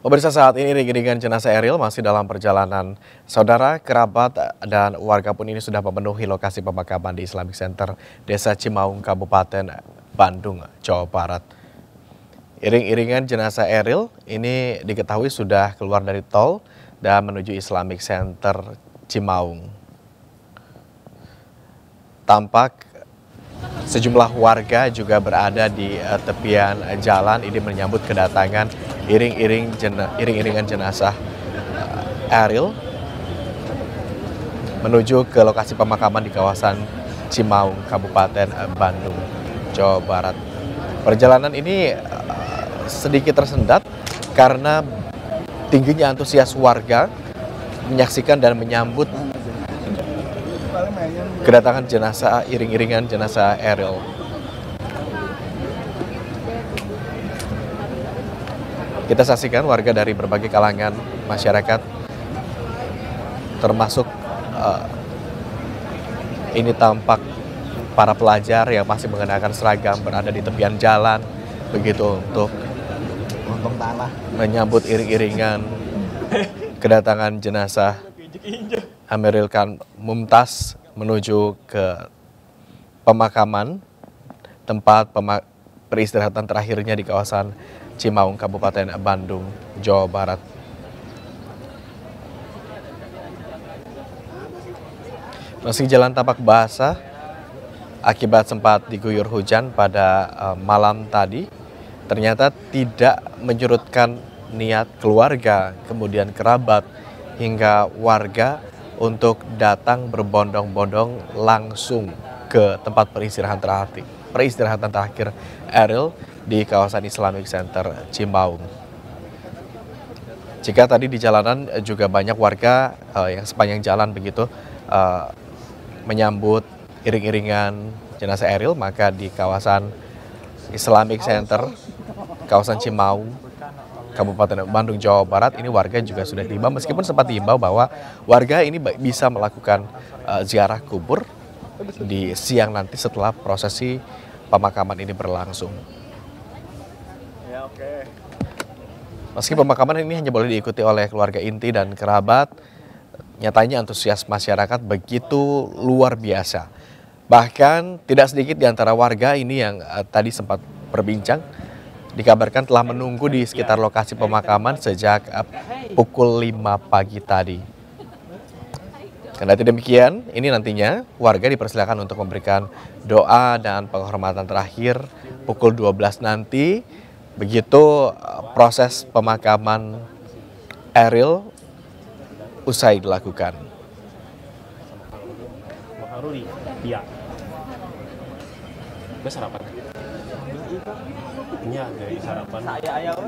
Pemirsa saat ini iring-iringan jenazah Eril masih dalam perjalanan. Saudara, kerabat, dan warga pun ini sudah memenuhi lokasi pemakaman di Islamic Center Desa Cimaung, Kabupaten Bandung, Jawa Barat. Iring-iringan jenazah Eril ini diketahui sudah keluar dari tol dan menuju Islamic Center Cimaung. Tampak Sejumlah warga juga berada di uh, tepian jalan ini menyambut kedatangan iring-iring jena, iring-iringan jenazah uh, Eril menuju ke lokasi pemakaman di kawasan Cimaung, Kabupaten uh, Bandung, Jawa Barat. Perjalanan ini sedikit tersendat karena tingginya antusias warga menyaksikan dan menyambut kedatangan jenazah iring-iringan jenazah Eril. Kita saksikan warga dari berbagai kalangan masyarakat termasuk uh, ini tampak para pelajar yang masih mengenakan seragam berada di tepian jalan begitu untuk untuk tanah menyambut iring-iringan kedatangan jenazah Amiril Khan Mumtaz menuju ke pemakaman tempat pemak peristirahatan terakhirnya di kawasan Cimaung, Kabupaten Bandung, Jawa Barat. Meski jalan tampak basah akibat sempat diguyur hujan pada uh, malam tadi, ternyata tidak menyurutkan niat keluarga, kemudian kerabat, hingga warga untuk datang berbondong-bondong langsung ke tempat peristirahatan terakhir, peristirahatan terakhir Eril di kawasan Islamic Center Cimaung. Jika tadi di jalanan juga banyak warga uh, yang sepanjang jalan begitu uh, menyambut iring-iringan jenazah Eril, maka di kawasan Islamic Center, kawasan Cimaung, Kabupaten Bandung, Jawa Barat, ini warga juga sudah tiba meskipun sempat diimbau bahwa warga ini bisa melakukan uh, ziarah kubur di siang nanti setelah prosesi pemakaman ini berlangsung. Ya, Meski pemakaman ini hanya boleh diikuti oleh keluarga inti dan kerabat, nyatanya antusias masyarakat begitu luar biasa. Bahkan tidak sedikit di antara warga ini yang uh, tadi sempat berbincang dikabarkan telah menunggu di sekitar lokasi pemakaman sejak eh, pukul 5 pagi tadi. Kendati demikian, ini nantinya warga dipersilakan untuk memberikan doa dan penghormatan terakhir pukul 12 nanti. Begitu eh, proses pemakaman Eril usai dilakukan. Iya. sarapan. Iya, dari sarapan. Saya ayah.